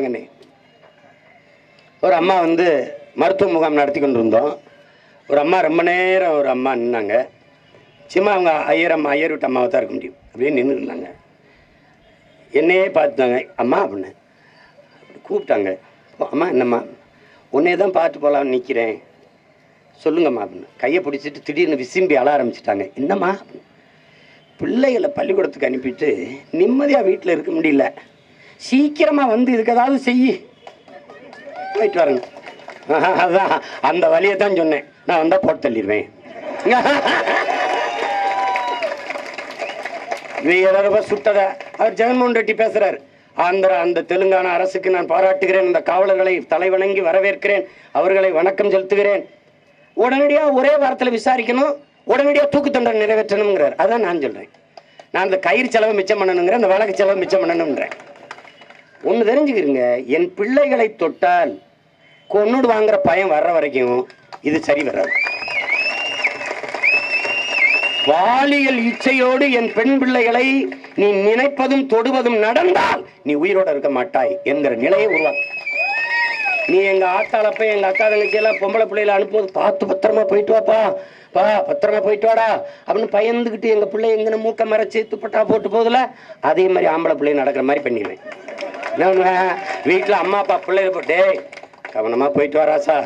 வாங்கினேன். ஒரு அம்மா வந்து மருத்துவ முகாம் நடத்தி கொண்டு இருந்தோம் ஒரு அம்மா ரொம்ப நேரம் ஒரு அம்மா நின்னாங்க. சும்மா அவங்க ஐயர் அம்மா ஐயர் விட்டு அம்மாவை தான் இருக்க முடியும். அப்படியே நின்று இருந்தாங்க. என்னையே பார்த்துட்டாங்க. அம்மா அப்படின்னு கூப்பிட்டாங்க. அம்மா என்னம்மா? உன்னே தான் பார்த்து போகலான்னு நிற்கிறேன் சொல்லுங்கம்மா அப்படின்னு. கையை பிடிச்சிட்டு திடீர்னு விசும்பி அழ ஆரம்பிச்சிட்டாங்க. என்னம்மா? பிள்ளைகளை பள்ளிக்கூடத்துக்கு அனுப்பிட்டு நிம்மதியாக வீட்டில் இருக்க முடியல. சீக்கிரமாக வந்து இதுக்கு ஏதாவது செய்யி. போயிட்டு வரேங்க ஆஹா, அதான் அந்த வழியை தான் சொன்னேன். நான் வந்தால் போட்டு தள்ளிடுவேன். வீரரவ சுட்டத. அவர் ஜெகன்மோகன் ரெட்டி பேசுறாரு. ஆந்திரா அந்த தெலுங்கானா அரசுக்கு நான் பாராட்டுகிறேன். இந்த காவலர்களை தலைவணங்கி வரவேற்கிறேன். அவர்களை வணக்கம் செலுத்துகிறேன். உடனடியா ஒரே வாரத்தில் விசாரிக்கணும். உடனடியா தூக்கு தண்டனை நிறைவேற்றணுங்கிறார் அதான் நான் சொல்றேன். நான் அந்த கயிறு செலவு மிச்சம் பண்ணணுங்கிறேன் அந்த வழக்கு செலவு மிச்சம் பண்ணணுங்கிறேன் ஒன்று தெரிஞ்சுக்கிறீங்க என் பிள்ளைகளை தொட்டால் கொன்னுடு வாங்குற பயம் வர்ற வரைக்கும் இது சரி வராது. பாலியல் இச்சையோடு என் பெண் பிள்ளைகளை நீ நினைப்பதும் தொடுவதும் நடந்தால் நீ உயிரோட இருக்க மாட்டாய் என்கிற நிலையை உருவாக்கு. நீ எங்க ஆத்தாளப்ப எங்க அக்கா தங்கச்சி எல்லாம் பொம்பளை பிள்ளைகளை அனுப்பும்போது பார்த்து பத்திரமா போயிட்டு வாப்பா. பா பத்திரமா போயிட்டு வாடா அப்படின்னு பயந்துக்கிட்டு எங்க பிள்ளை எங்கன்னு மூக்க மறைச்சு துப்பட்டா போட்டு போகுதுல அதே மாதிரி ஆம்பளை பிள்ளை நடக்கிற மாதிரி பண்ணிடுவேன். என்ன பண்ணுவேன் வீட்டில் அம்மா அப்பா பிள்ளைகளை போட்டு கவனமாக கவனமா போயிட்டு வராசா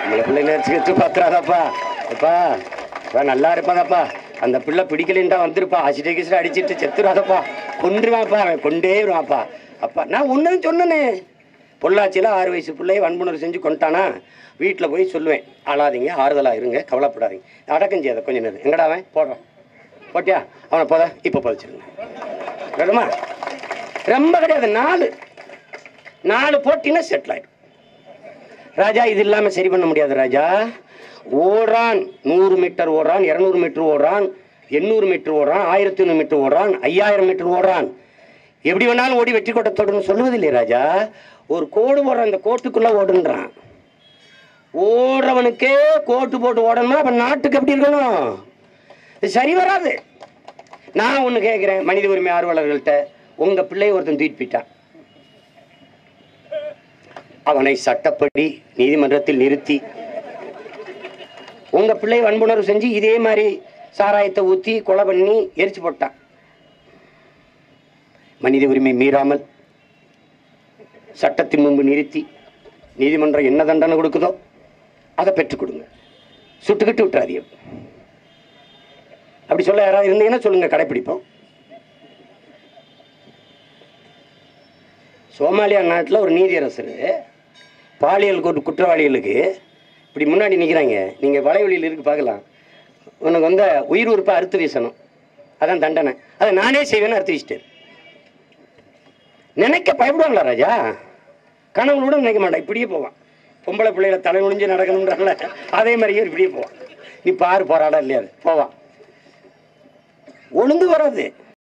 நம்மளை பிள்ளை நினைச்சுக்கிட்டு பத்திராதாப்பா அப்பா இப்போ நல்லா இருப்பாதாப்பா அந்த பிள்ளை பிடிக்கலன்ட்டா வந்துருப்பா. அசிட்டை கிசிட்டு அடிச்சிட்டு செத்துறாதப்பா. கொண்டுருவாப்பா அவன் கொண்டே வருவாப்பா அப்பா நான் ஒன்றும் சொன்னனே. பொள்ளாச்சியில் ஆறு வயசு பிள்ளையை வன்புணர்வு செஞ்சு கொண்டானா வீட்டில் போய் சொல்லுவேன். அழாதீங்க ஆறுதலாக இருங்க கவலைப்படாதீங்க. அடக்கம் செய்யாத கொஞ்ச நேரம். எங்கடா அவன்? போடுறான் போட்டியா? அவனை போத? இப்போ புதைச்சிருங்க. வேணுமா? ரொம்ப கிடையாது. நாலு. நாலு போட்டினா செட்டில் ஆயிடும். ராஜா இது இல்லாமல் சரி பண்ண முடியாது ராஜா. ஓடுறான். நூறு மீட்டர் ஓடுறான் இரநூறு மீட்டர் ஓடுறான் எண்ணூறு மீட்டர் ஓடுறான் ஆயிரத்தி ஐநூறு மீட்டர் ஓடுறான் ஐயாயிரம் மீட்டர் ஓடுறான். எப்படி வேணாலும் ஓடி வெற்றி கோட்டை சொல்லுவதில்லை ராஜா. ஒரு கோடு போடுற அந்த கோட்டுக்குள்ளே ஓடுன்றான். ஓடுறவனுக்கே கோட்டு போட்டு ஓடணும்னா அப்போ நாட்டுக்கு எப்படி இருக்கணும்? இது சரி வராது. நான் ஒன்று கேட்குறேன் மனித உரிமை ஆர்வலர்கள்ட்ட. உங்கள் பிள்ளையை ஒருத்தன் தூக்கிட்டு போயிட்டான். அவனை சட்டப்படி நீதிமன்றத்தில் நிறுத்தி உங்க பிள்ளை வன்புணர்வு செஞ்சு இதே மாதிரி சாராயத்தை ஊத்தி கொலை பண்ணி எரிச்சு போட்டான். மனித உரிமை மீறாமல் சட்டத்தின் முன்பு நிறுத்தி நீதிமன்றம் என்ன தண்டனை கொடுக்குதோ அதை பெற்றுக் கொடுங்க. சுட்டுக்கிட்டு விட்டுறாதீங்க. அப்படி சொல்ல யாராவது இருந்தீங்கன்னா சொல்லுங்க கடைப்பிடிப்போம். சோமாலியா நாட்டில் ஒரு நீதியரசர் பாலியல் குற்ற- குற்றவாளிகளுக்கு இப்படி முன்னாடி நிற்கிறாங்க நீங்கள் வலைவழியில் இருக்கு பார்க்கலாம். உனக்கு வந்து உயிர் உறுப்பை அறுத்து வீசணும். அதான் தண்டனை. அதை நானே செய்வேன்னு அறுத்து வீசிட்டேன். நினைக்க பயப்படுவாங்களா ராஜா? கனவுல நினைக்க மாட்டான். இப்படியே போவான். பொம்பளை பிள்ளைகளை தலை ஒழிஞ்சு நடக்கணுன்றாங்கள அதே மாதிரியே இப்படியே போவான். நீ பாரு போராட இல்லையாது போவான். ஒழுங்கு வராது.